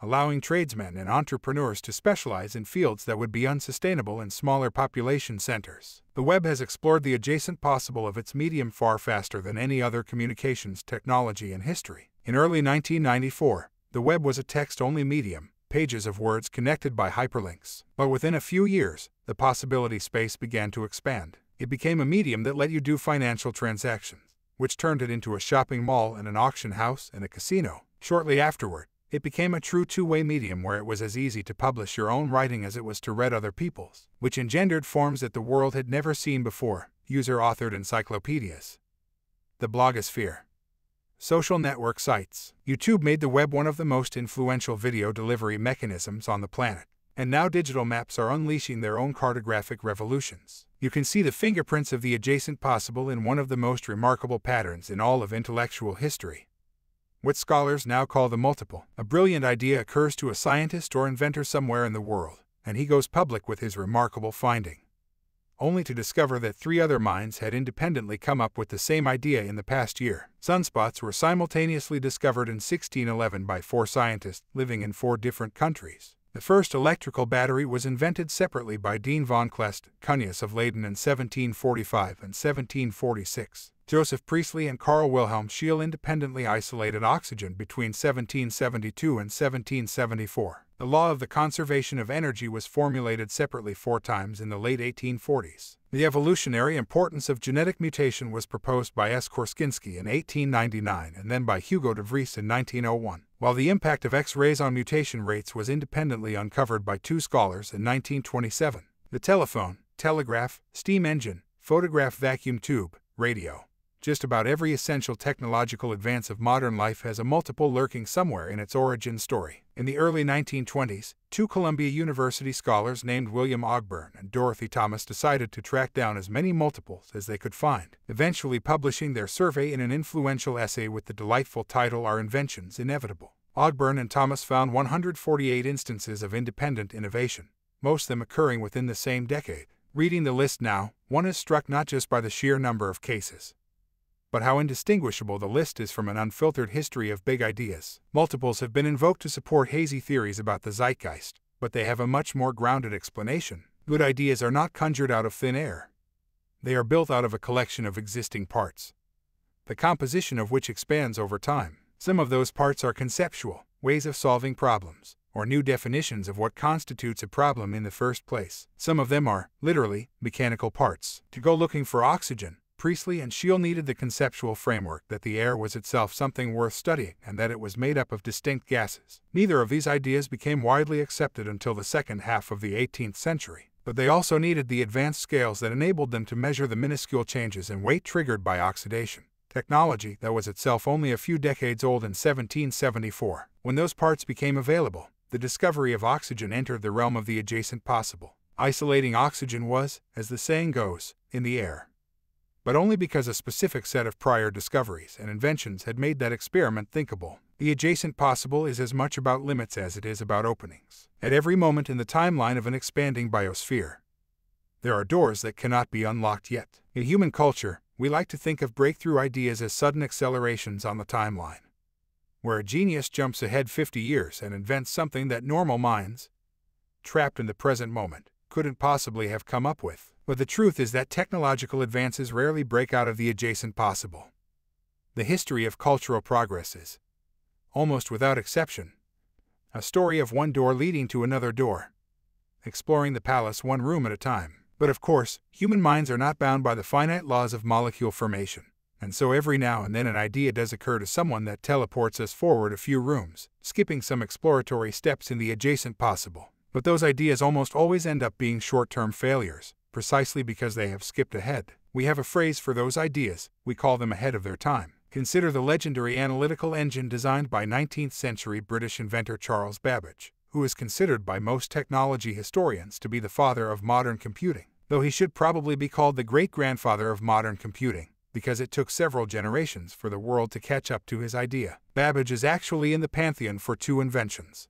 allowing tradesmen and entrepreneurs to specialize in fields that would be unsustainable in smaller population centers. The web has explored the adjacent possible of its medium far faster than any other communications technology in history. In early 1994, the web was a text-only medium, pages of words connected by hyperlinks. But within a few years, the possibility space began to expand. It became a medium that let you do financial transactions, which turned it into a shopping mall and an auction house and a casino. Shortly afterward, it became a true two-way medium where it was as easy to publish your own writing as it was to read other people's, which engendered forms that the world had never seen before, user-authored encyclopedias. The blogosphere. Social network sites. YouTube made the web one of the most influential video delivery mechanisms on the planet. And now digital maps are unleashing their own cartographic revolutions. You can see the fingerprints of the adjacent possible in one of the most remarkable patterns in all of intellectual history. What scholars now call the multiple. A brilliant idea occurs to a scientist or inventor somewhere in the world, and he goes public with his remarkable finding only to discover that three other minds had independently come up with the same idea in the past year. Sunspots were simultaneously discovered in 1611 by four scientists living in four different countries. The first electrical battery was invented separately by Dean von Kleist, Cuneus of Leyden in 1745 and 1746. Joseph Priestley and Carl Wilhelm Scheele independently isolated oxygen between 1772 and 1774. The law of the conservation of energy was formulated separately four times in the late 1840s. The evolutionary importance of genetic mutation was proposed by S. Korschinsky in 1899 and then by Hugo de Vries in 1901, while the impact of X-rays on mutation rates was independently uncovered by two scholars in 1927. The telephone, telegraph, steam engine, photograph vacuum tube, radio, just about every essential technological advance of modern life has a multiple lurking somewhere in its origin story. In the early 1920s, two Columbia University scholars named William Ogburn and Dorothy Thomas decided to track down as many multiples as they could find, eventually publishing their survey in an influential essay with the delightful title Are Inventions Inevitable? Ogburn and Thomas found 148 instances of independent innovation, most of them occurring within the same decade. Reading the list now, one is struck not just by the sheer number of cases, but how indistinguishable the list is from an unfiltered history of big ideas. Multiples have been invoked to support hazy theories about the zeitgeist, but they have a much more grounded explanation. Good ideas are not conjured out of thin air. They are built out of a collection of existing parts, the composition of which expands over time. Some of those parts are conceptual, ways of solving problems, or new definitions of what constitutes a problem in the first place. Some of them are, literally, mechanical parts. To go looking for oxygen, Priestley and Scheele needed the conceptual framework that the air was itself something worth studying and that it was made up of distinct gases. Neither of these ideas became widely accepted until the second half of the 18th century, but they also needed the advanced scales that enabled them to measure the minuscule changes in weight triggered by oxidation. Technology that was itself only a few decades old in 1774. When those parts became available, the discovery of oxygen entered the realm of the adjacent possible. Isolating oxygen was, as the saying goes, in the air but only because a specific set of prior discoveries and inventions had made that experiment thinkable. The adjacent possible is as much about limits as it is about openings. At every moment in the timeline of an expanding biosphere, there are doors that cannot be unlocked yet. In human culture, we like to think of breakthrough ideas as sudden accelerations on the timeline, where a genius jumps ahead 50 years and invents something that normal minds, trapped in the present moment, couldn't possibly have come up with. But the truth is that technological advances rarely break out of the adjacent possible. The history of cultural progress is, almost without exception, a story of one door leading to another door, exploring the palace one room at a time. But of course, human minds are not bound by the finite laws of molecule formation, and so every now and then an idea does occur to someone that teleports us forward a few rooms, skipping some exploratory steps in the adjacent possible. But those ideas almost always end up being short term failures, precisely because they have skipped ahead. We have a phrase for those ideas, we call them ahead of their time. Consider the legendary analytical engine designed by 19th century British inventor Charles Babbage, who is considered by most technology historians to be the father of modern computing, though he should probably be called the great grandfather of modern computing because it took several generations for the world to catch up to his idea. Babbage is actually in the pantheon for two inventions,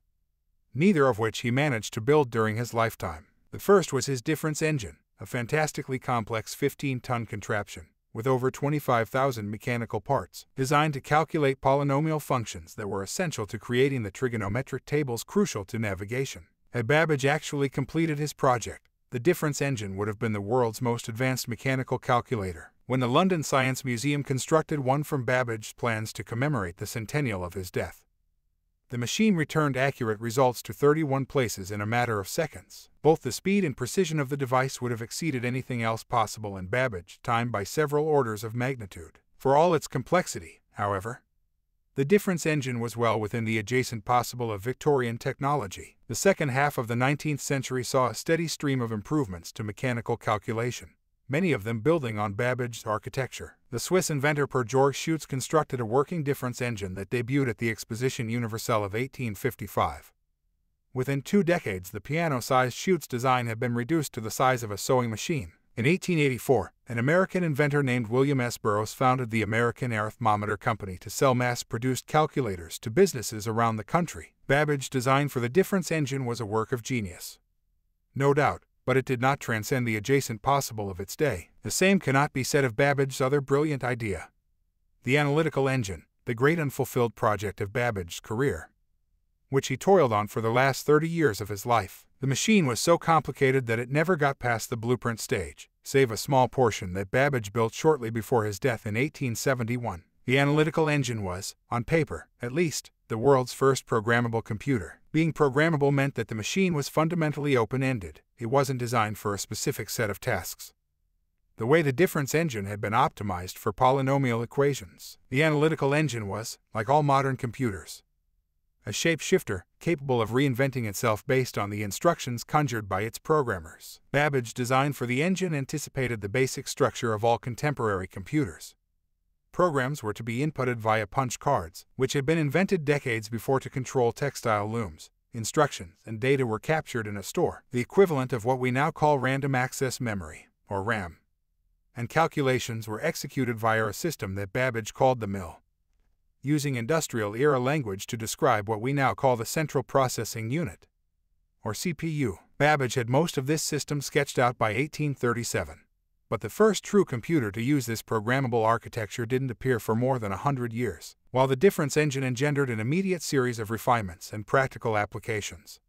neither of which he managed to build during his lifetime. The first was his difference engine, a fantastically complex 15-ton contraption with over 25,000 mechanical parts, designed to calculate polynomial functions that were essential to creating the trigonometric tables crucial to navigation. Had Babbage actually completed his project, the difference engine would have been the world's most advanced mechanical calculator. When the London Science Museum constructed one from Babbage's plans to commemorate the centennial of his death, the machine returned accurate results to 31 places in a matter of seconds. Both the speed and precision of the device would have exceeded anything else possible in Babbage time by several orders of magnitude. For all its complexity, however, the difference engine was well within the adjacent possible of Victorian technology. The second half of the 19th century saw a steady stream of improvements to mechanical calculation many of them building on Babbage's architecture. The Swiss inventor Per Georg Scheutz constructed a working difference engine that debuted at the Exposition Universelle of 1855. Within two decades, the piano-sized Scheutz design had been reduced to the size of a sewing machine. In 1884, an American inventor named William S. Burroughs founded the American Arithmometer Company to sell mass-produced calculators to businesses around the country. Babbage's design for the difference engine was a work of genius. No doubt, but it did not transcend the adjacent possible of its day. The same cannot be said of Babbage's other brilliant idea. The analytical engine, the great unfulfilled project of Babbage's career, which he toiled on for the last 30 years of his life. The machine was so complicated that it never got past the blueprint stage, save a small portion that Babbage built shortly before his death in 1871. The analytical engine was, on paper, at least, the world's first programmable computer. Being programmable meant that the machine was fundamentally open-ended. It wasn't designed for a specific set of tasks. The way the difference engine had been optimized for polynomial equations, the analytical engine was, like all modern computers, a shapeshifter capable of reinventing itself based on the instructions conjured by its programmers. Babbage design for the engine anticipated the basic structure of all contemporary computers. Programs were to be inputted via punch cards, which had been invented decades before to control textile looms. Instructions and data were captured in a store, the equivalent of what we now call random access memory, or RAM. And calculations were executed via a system that Babbage called the mill, using industrial era language to describe what we now call the Central Processing Unit, or CPU. Babbage had most of this system sketched out by 1837 But the first true computer to use this programmable architecture didn't appear for more than a hundred years, while the difference engine engendered an immediate series of refinements and practical applications.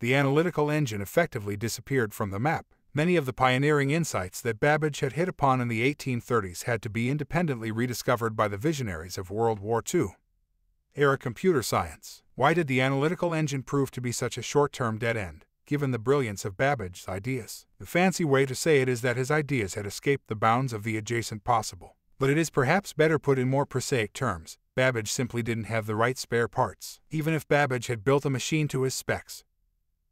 The analytical engine effectively disappeared from the map. Many of the pioneering insights that Babbage had hit upon in the 1830s had to be independently rediscovered by the visionaries of World War II. Era computer science. Why did the analytical engine prove to be such a short term dead end? Given the brilliance of Babbage's ideas. The fancy way to say it is that his ideas had escaped the bounds of the adjacent possible. But it is perhaps better put in more prosaic terms. Babbage simply didn't have the right spare parts, even if Babbage had built a machine to his specs.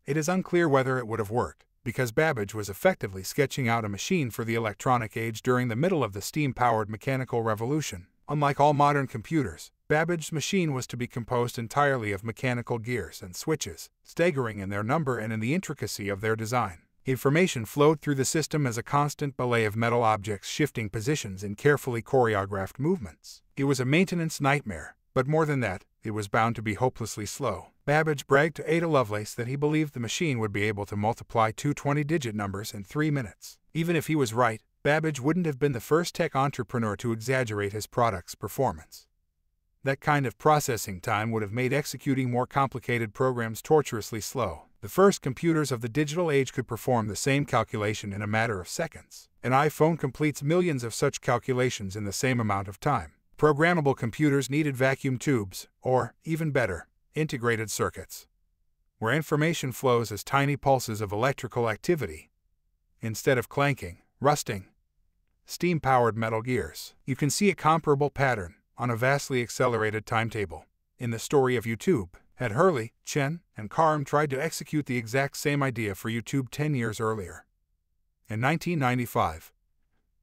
It is unclear whether it would have worked, because Babbage was effectively sketching out a machine for the electronic age during the middle of the steam-powered mechanical revolution. Unlike all modern computers, Babbage's machine was to be composed entirely of mechanical gears and switches, staggering in their number and in the intricacy of their design. Information flowed through the system as a constant ballet of metal objects shifting positions in carefully choreographed movements. It was a maintenance nightmare, but more than that, it was bound to be hopelessly slow. Babbage bragged to Ada Lovelace that he believed the machine would be able to multiply two 20-digit numbers in three minutes. Even if he was right, Babbage wouldn't have been the first tech entrepreneur to exaggerate his product's performance. That kind of processing time would have made executing more complicated programs tortuously slow. The first computers of the digital age could perform the same calculation in a matter of seconds. An iPhone completes millions of such calculations in the same amount of time. Programmable computers needed vacuum tubes, or, even better, integrated circuits, where information flows as tiny pulses of electrical activity, instead of clanking, rusting, steam-powered metal gears. You can see a comparable pattern on a vastly accelerated timetable. In the story of YouTube, had Hurley, Chen, and Karim tried to execute the exact same idea for YouTube 10 years earlier. In 1995,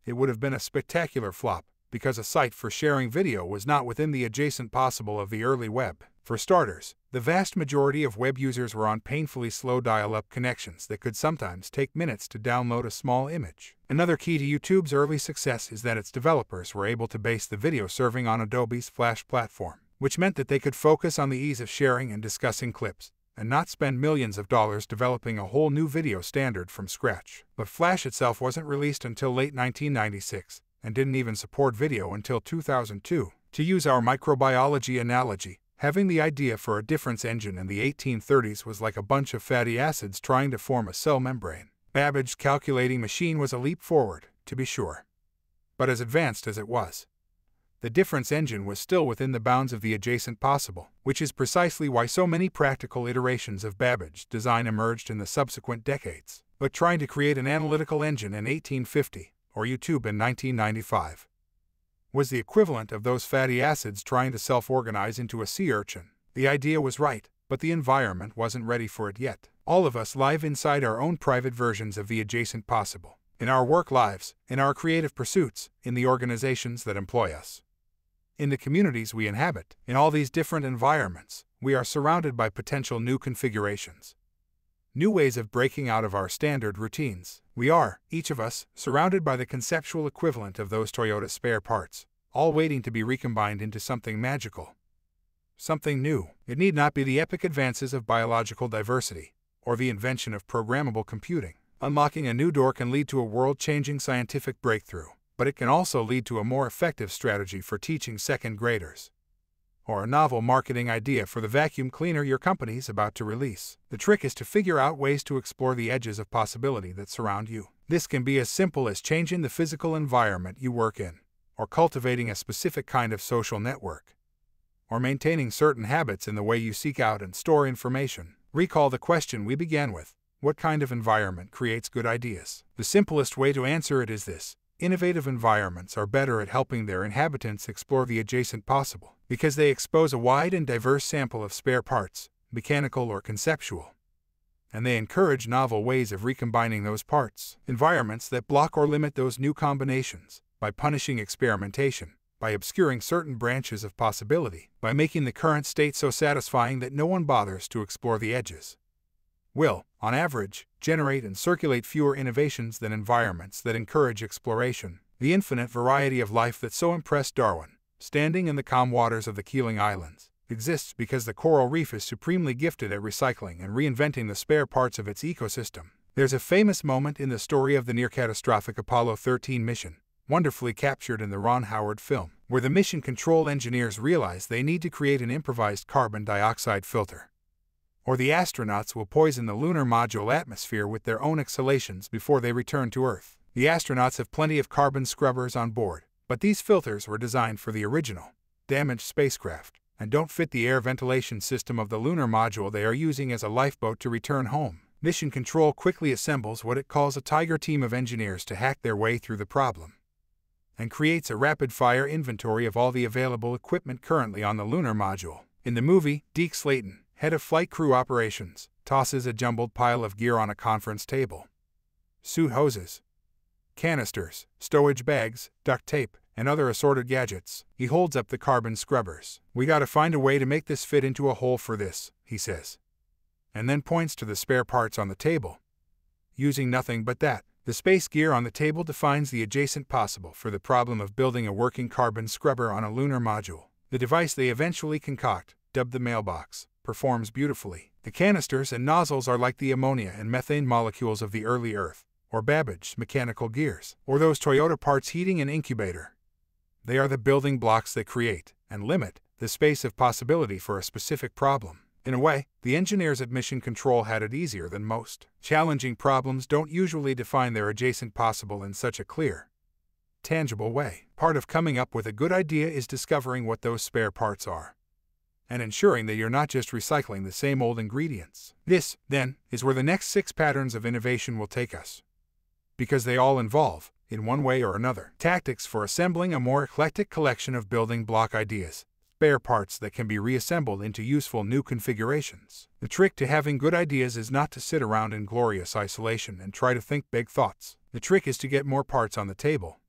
it would have been a spectacular flop because a site for sharing video was not within the adjacent possible of the early web. For starters, the vast majority of web users were on painfully slow dial-up connections that could sometimes take minutes to download a small image. Another key to YouTube's early success is that its developers were able to base the video serving on Adobe's Flash platform, which meant that they could focus on the ease of sharing and discussing clips, and not spend millions of dollars developing a whole new video standard from scratch. But Flash itself wasn't released until late 1996, and didn't even support video until 2002. To use our microbiology analogy, Having the idea for a difference engine in the 1830s was like a bunch of fatty acids trying to form a cell membrane. Babbage's calculating machine was a leap forward, to be sure. But as advanced as it was, the difference engine was still within the bounds of the adjacent possible, which is precisely why so many practical iterations of Babbage's design emerged in the subsequent decades. But trying to create an analytical engine in 1850, or YouTube in 1995, was the equivalent of those fatty acids trying to self-organize into a sea urchin. The idea was right, but the environment wasn't ready for it yet. All of us live inside our own private versions of the adjacent possible. In our work lives, in our creative pursuits, in the organizations that employ us. In the communities we inhabit, in all these different environments, we are surrounded by potential new configurations. New ways of breaking out of our standard routines. We are, each of us, surrounded by the conceptual equivalent of those Toyota spare parts, all waiting to be recombined into something magical. Something new. It need not be the epic advances of biological diversity, or the invention of programmable computing. Unlocking a new door can lead to a world-changing scientific breakthrough, but it can also lead to a more effective strategy for teaching second graders or a novel marketing idea for the vacuum cleaner your company is about to release. The trick is to figure out ways to explore the edges of possibility that surround you. This can be as simple as changing the physical environment you work in, or cultivating a specific kind of social network, or maintaining certain habits in the way you seek out and store information. Recall the question we began with what kind of environment creates good ideas? The simplest way to answer it is this Innovative environments are better at helping their inhabitants explore the adjacent possible because they expose a wide and diverse sample of spare parts, mechanical or conceptual. And they encourage novel ways of recombining those parts, environments that block or limit those new combinations, by punishing experimentation, by obscuring certain branches of possibility, by making the current state so satisfying that no one bothers to explore the edges. Will, on average, generate and circulate fewer innovations than environments that encourage exploration. The infinite variety of life that so impressed Darwin standing in the calm waters of the Keeling Islands, exists because the coral reef is supremely gifted at recycling and reinventing the spare parts of its ecosystem. There's a famous moment in the story of the near catastrophic Apollo 13 mission, wonderfully captured in the Ron Howard film, where the mission control engineers realize they need to create an improvised carbon dioxide filter. Or the astronauts will poison the lunar module atmosphere with their own exhalations before they return to Earth. The astronauts have plenty of carbon scrubbers on board, but these filters were designed for the original, damaged spacecraft, and don't fit the air ventilation system of the lunar module they are using as a lifeboat to return home. Mission Control quickly assembles what it calls a Tiger team of engineers to hack their way through the problem and creates a rapid-fire inventory of all the available equipment currently on the lunar module. In the movie, Deke Slayton, head of flight crew operations, tosses a jumbled pile of gear on a conference table. Suit hoses, canisters, stowage bags, duct tape, and other assorted gadgets. He holds up the carbon scrubbers. We gotta find a way to make this fit into a hole for this, he says. And then points to the spare parts on the table. Using nothing but that, the space gear on the table defines the adjacent possible for the problem of building a working carbon scrubber on a lunar module. The device they eventually concoct, dubbed the mailbox, performs beautifully. The canisters and nozzles are like the ammonia and methane molecules of the early Earth, or Babbage mechanical gears, or those Toyota parts heating and incubator. They are the building blocks that create, and limit, the space of possibility for a specific problem. In a way, the engineers at Mission Control had it easier than most. Challenging problems don't usually define their adjacent possible in such a clear, tangible way. Part of coming up with a good idea is discovering what those spare parts are and ensuring that you're not just recycling the same old ingredients. This, then, is where the next six patterns of innovation will take us. Because they all involve, in one way or another, tactics for assembling a more eclectic collection of building block ideas, spare parts that can be reassembled into useful new configurations. The trick to having good ideas is not to sit around in glorious isolation and try to think big thoughts. The trick is to get more parts on the table